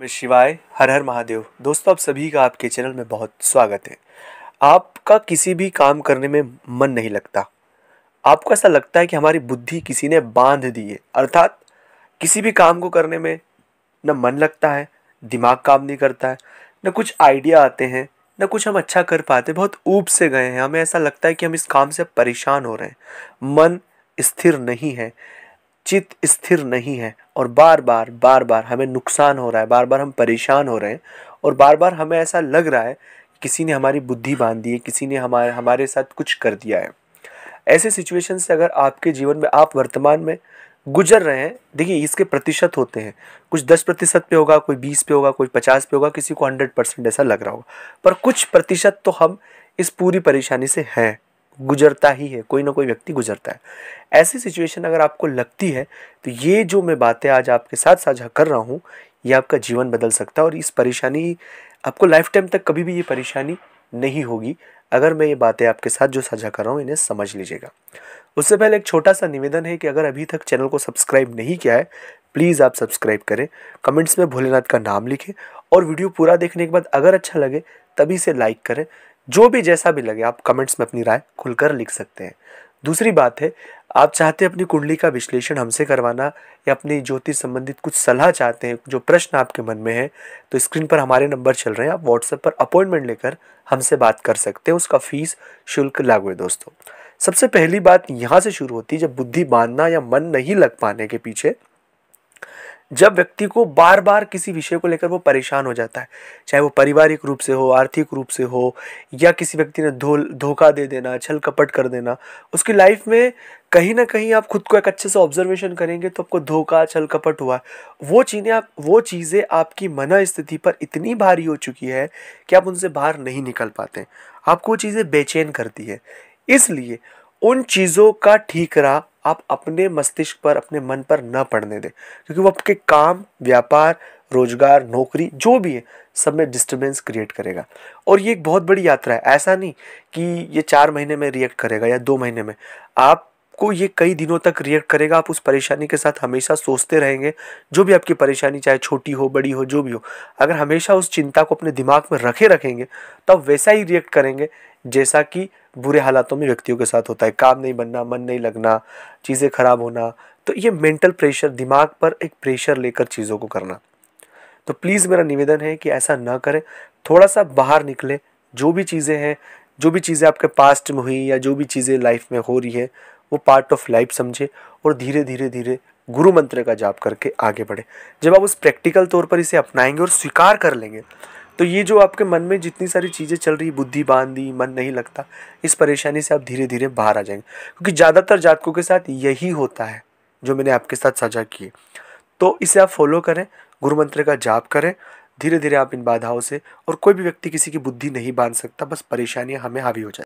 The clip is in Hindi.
मैं शिवाय हर हर महादेव। दोस्तों, आप सभी का आपके चैनल में बहुत स्वागत है। आपका किसी भी काम करने में मन नहीं लगता। आपको ऐसा लगता है कि हमारी बुद्धि किसी ने बाँध दी है। अर्थात, किसी भी काम को करने में न मन लगता है, दिमाग काम नहीं करता है, न कुछ आइडिया आते हैं, न कुछ हम अच्छा कर पाते, बहुत ऊब से गए हैं। हमें ऐसा लगता है कि हम इस काम से परेशान हो रहे हैं। मन स्थिर नहीं है। चित स्थिर नहीं है और बार बार बार बार हमें नुकसान हो रहा है बार बार हम परेशान हो रहे हैं और बार बार हमें ऐसा लग रहा है किसी ने हमारी बुद्धि बाँध दी है, किसी ने हमारे हमारे साथ कुछ कर दिया है। ऐसे सिचुएशन से अगर आपके जीवन में, आप वर्तमान में गुजर रहे हैं, देखिए इसके प्रतिशत होते हैं। कुछ दस प्रतिशत पे होगा, कोई बीस पे होगा, कोई पचास पे होगा, किसी को हंड्रेड परसेंट ऐसा लग रहा होगा। पर कुछ प्रतिशत तो हम इस पूरी परेशानी से हैं। गुजरता ही है, कोई ना कोई व्यक्ति गुजरता है। ऐसी सिचुएशन अगर आपको लगती है तो ये जो मैं बातें आज आपके साथ साझा कर रहा हूँ, ये आपका जीवन बदल सकता है और इस परेशानी, आपको लाइफ टाइम तक कभी भी ये परेशानी नहीं होगी। अगर मैं ये बातें आपके साथ जो साझा कर रहा हूँ, इन्हें समझ लीजिएगा। उससे पहले एक छोटा सा निवेदन है कि अगर अभी तक चैनल को सब्सक्राइब नहीं किया है, प्लीज़ आप सब्सक्राइब करें। कमेंट्स में भोलेनाथ का नाम लिखें और वीडियो पूरा देखने के बाद अगर अच्छा लगे, तभी से लाइक करें। जो भी जैसा भी लगे, आप कमेंट्स में अपनी राय खुलकर लिख सकते हैं। दूसरी बात है, आप चाहते हैं अपनी कुंडली का विश्लेषण हमसे करवाना या अपनी ज्योतिष संबंधित कुछ सलाह चाहते हैं, जो प्रश्न आपके मन में है तो स्क्रीन पर हमारे नंबर चल रहे हैं। आप व्हाट्सएप पर अपॉइंटमेंट लेकर हमसे बात कर सकते हैं। उसका फ़ीस शुल्क लागू है दोस्तों। सबसे पहली बात यहाँ से शुरू होती है, जब बुद्धि बांधना या मन नहीं लग पाने के पीछे जब व्यक्ति को बार बार किसी विषय को लेकर वो परेशान हो जाता है, चाहे वो पारिवारिक रूप से हो, आर्थिक रूप से हो, या किसी व्यक्ति ने धो धोखा दे देना, छल कपट कर देना, उसकी लाइफ में कहीं ना कहीं आप खुद को एक अच्छे से ऑब्जर्वेशन करेंगे तो आपको धोखा, छल कपट हुआ वो चीज़ें आप, वो चीज़ें आपकी मना स्थिति पर इतनी भारी हो चुकी है कि आप उनसे बाहर नहीं निकल पाते आपको वो चीज़ें बेचैन करती है। इसलिए उन चीज़ों का ठीकरा आप अपने मस्तिष्क पर, अपने मन पर न पड़ने दें। क्योंकि वो आपके काम, व्यापार, रोज़गार, नौकरी, जो भी है, सब में डिस्टर्बेंस क्रिएट करेगा। और ये एक बहुत बड़ी यात्रा है। ऐसा नहीं कि ये चार महीने में रिएक्ट करेगा या दो महीने में। आपको ये कई दिनों तक रिएक्ट करेगा। आप उस परेशानी के साथ हमेशा सोचते रहेंगे। जो भी आपकी परेशानी, चाहे छोटी हो, बड़ी हो, जो भी हो, अगर हमेशा उस चिंता को अपने दिमाग में रखे रखेंगे तो आप वैसा ही रिएक्ट करेंगे, जैसा कि बुरे हालातों में व्यक्तियों के साथ होता है। काम नहीं बनना, मन नहीं लगना, चीज़ें खराब होना तो ये मेंटल प्रेशर दिमाग पर एक प्रेशर लेकर चीज़ों को करना। तो प्लीज़ मेरा निवेदन है कि ऐसा ना करें। थोड़ा सा बाहर निकले। जो भी चीज़ें हैं, जो भी चीज़ें आपके पास्ट में हुई या जो भी चीज़ें लाइफ में हो रही है, वो पार्ट ऑफ़ लाइफ समझे और धीरे धीरे धीरे गुरु मंत्र का जाप करके आगे बढ़े। जब आप उस प्रैक्टिकल तौर पर इसे अपनाएँगे और स्वीकार कर लेंगे तो ये जो आपके मन में जितनी सारी चीज़ें चल रही, बुद्धि बाँध दी मन नहीं लगता, इस परेशानी से आप धीरे धीरे बाहर आ जाएँगे। क्योंकि ज़्यादातर जातकों के साथ यही होता है, जो मैंने आपके साथ साझा किए। तो इसे आप फॉलो करें, गुरु मंत्र का जाप करें धीरे धीरे आप इन बाधाओं से और कोई भी व्यक्ति किसी की बुद्धि नहीं बाँध सकता, बस परेशानियाँ हमें हावी हो जाए